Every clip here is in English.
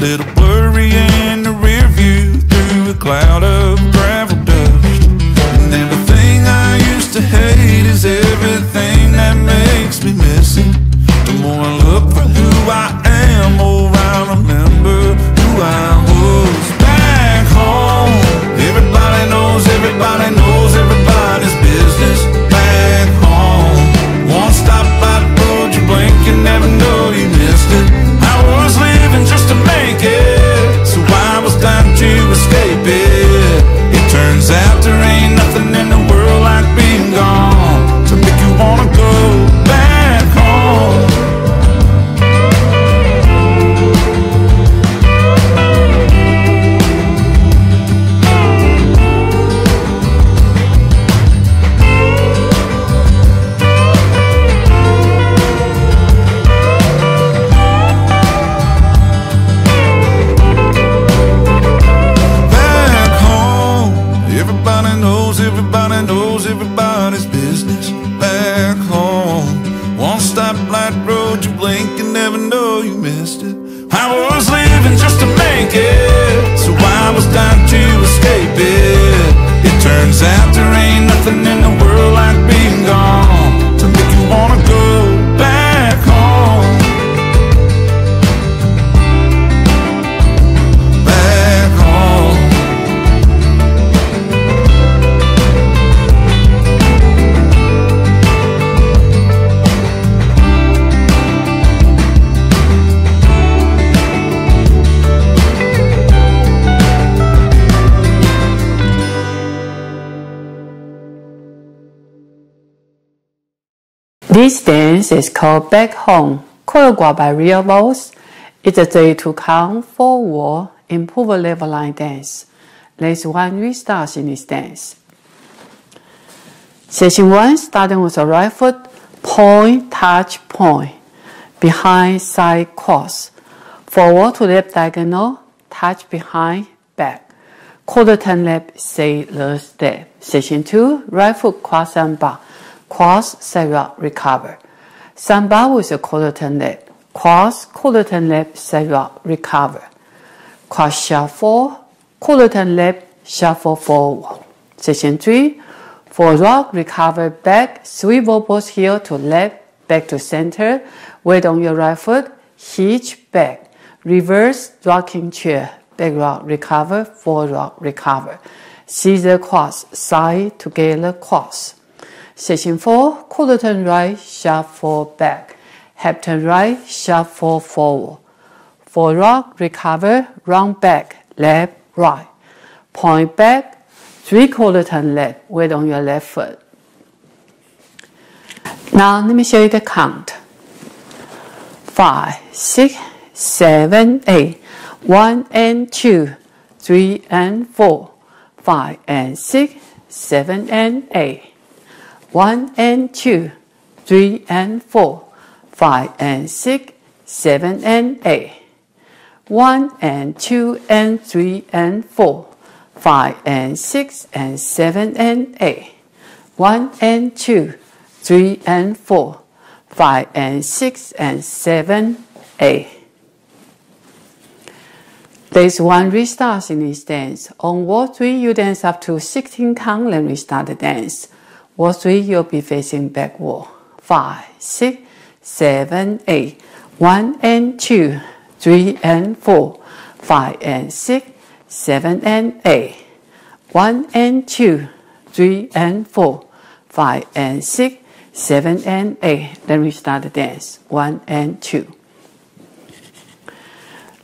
little you blink and never know you missed it. I was living just to make it, so I was dying to escape it. It turns out there ain't nothing in the world like This dance is called Back Home, choreographed by Ria Vos. It's a day to count forward, improve level line dance. There's one restart in this dance. Session 1, starting with the right foot, point, touch, point. Behind, side, cross. Forward to left diagonal, touch behind, back. Quarter turn left, say the step. Session 2, right foot cross and bar. Cross, rock, recover. Samba with a quarter turn left. Cross, quarter turn left, side rock, recover. Cross shuffle, quarter turn left, shuffle forward. Session 3, for rock, recover back, swivel both heel to left, back to center, weight on your right foot, hitch back, reverse rocking chair, back rock, recover, forward rock, recover. Scissor cross, side together cross. Session 4, quarter turn right, shuffle back. Half turn right, shuffle forward. For rock, recover, round back, left, right. Point back, three quarter turn left, weight on your left foot. Now let me show you the count. Five, six, seven, eight. One and two, three and four, five and six, seven and eight. One and two, three and four, five and six, seven and eight. One and two and three and four, five and six and seven and eight. One and two, three and four, five and six and seven, eight. There's one restart in this dance. On wall three, you dance up to 16 count, then restart the dance. Wall three, you'll be facing backward. Five, six, seven, eight. One and two, three and four, five and six, seven and eight, one and two, three and four, five and six, seven and eight. Then we start the dance. One and two.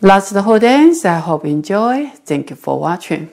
That's the whole dance. I hope you enjoy. Thank you for watching.